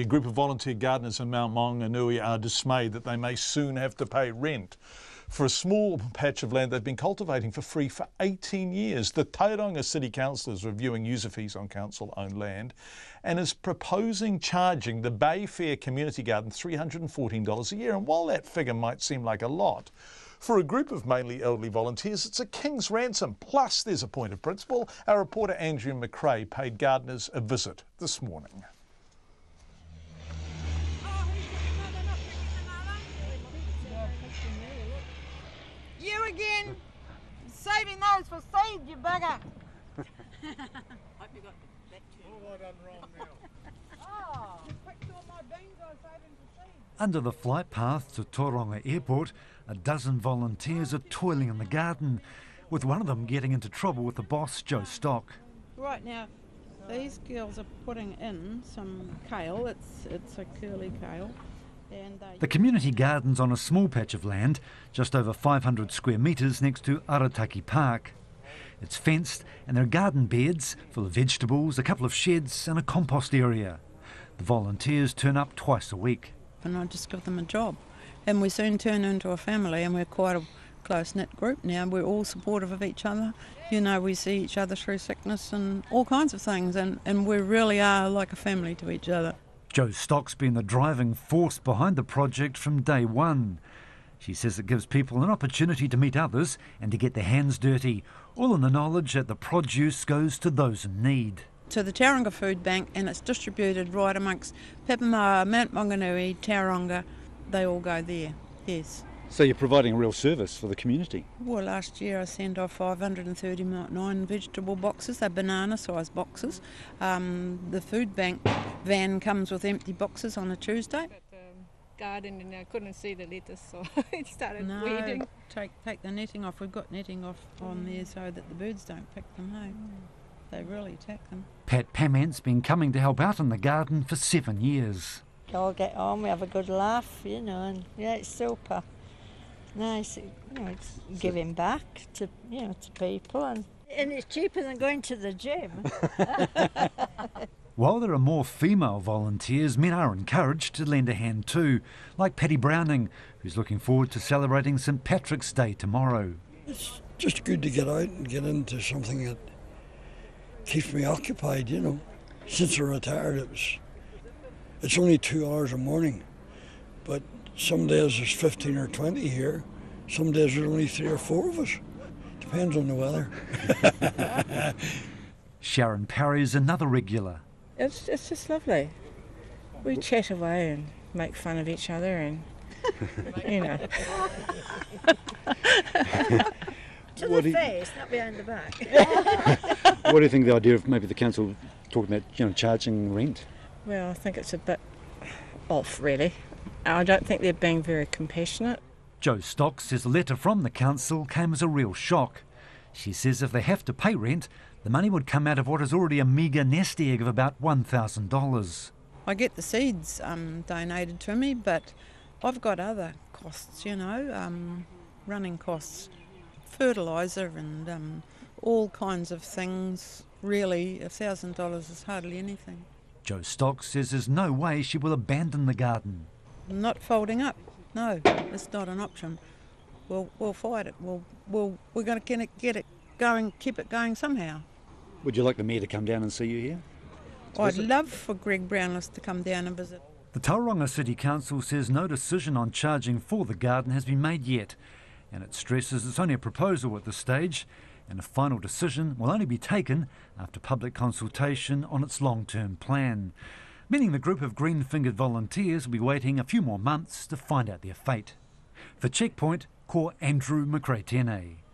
A group of volunteer gardeners in Mount Maunganui are dismayed that they may soon have to pay rent for a small patch of land they've been cultivating for free for 18 years. The Tauranga City Council is reviewing user fees on council owned land and is proposing charging the Bayfair Community Garden $314 a year. And while that figure might seem like a lot, for a group of mainly elderly volunteers, it's a king's ransom. Plus, there's a point of principle. Our reporter Andrew McRae paid gardeners a visit this morning. You again? Saving those for seed, you bugger. What have I done wrong now? Oh, picked all my beans I was saving for seed. Under the flight path to Tauranga Airport, a dozen volunteers are toiling in the garden, with one of them getting into trouble with the boss, Joe Stock. Right now, these girls are putting in some kale. It's it's a curly kale, and they Uh, the community garden's on a small patch of land, just over 500 square metres next to Arataki Park. It's fenced, and there are garden beds full of vegetables, a couple of sheds, and a compost area. The volunteers turn up twice a week. and I just give them a job, and we soon turn into a family, and we're quite a close knit group now. We're all supportive of each other. You know, we see each other through sickness and all kinds of things, and, and we really are like a family to each other. Joe Stock's been the driving force behind the project from day one. She says it gives people an opportunity to meet others and to get their hands dirty, all in the knowledge that the produce goes to those in need. to the Tauranga Food Bank and it's distributed right amongst Papamoa, Mount Maunganui, Tauranga. They all go there, yes. So you're providing a real service for the community. Well, last year I sent off 539 vegetable boxes. They're banana-sized boxes. Um, the food bank van comes with empty boxes on a Tuesday. at the garden and I couldn't see the lettuce, so I started No, weeding. take take the netting off. We've got netting off on there so that the birds don't pick them home. They really attack them. Pat Pamant's been coming to help out in the garden for seven years. all get on, we have a good laugh, you know, and yeah, it's super nice. You know, it's giving back to you know to people, and and it's cheaper than going to the gym. While there are more female volunteers, men are encouraged to lend a hand too, like Patty Browning, who's looking forward to celebrating St Patrick's Day tomorrow. It's just good to get out and get into something that keeps me occupied, you know. Since I retired, it was, it's only two hours a morning, but some days there's 15 or 20 here. Some days there's only three or four of us. Depends on the weather. Sharon Perry is another regular. It's it's just lovely. We chat away and make fun of each other and you know. to What do the you- face, not behind the back. what do you think the idea of maybe the council talking about you know charging rent? Well, I think it's a bit off really. I don't think they're being very compassionate. Joe Stock says the letter from the council came as a real shock. She says if they have to pay rent, the money would come out of what is already a meagre nest egg of about $1,000. I get the seeds um, donated to me, but I've got other costs, you know, um, running costs, fertiliser and um, all kinds of things. Really, a thousand dollars is hardly anything. Joe Stock says there's no way she will abandon the garden. Not folding up, no, it's not an option. We'll we'll fight it. We'll we'll we're going to get it get it going, keep it going somehow. Would you like the mayor to come down and see you here? Oh, I'd love for Greg Brownless to come down and visit. The Tauranga City Council says no decision on charging for the garden has been made yet, and it stresses it's only a proposal at this stage, and a final decision will only be taken after public consultation on its long term plan, meaning the group of green fingered volunteers will be waiting a few more months to find out their fate. For Checkpoint, call Andrew McRae.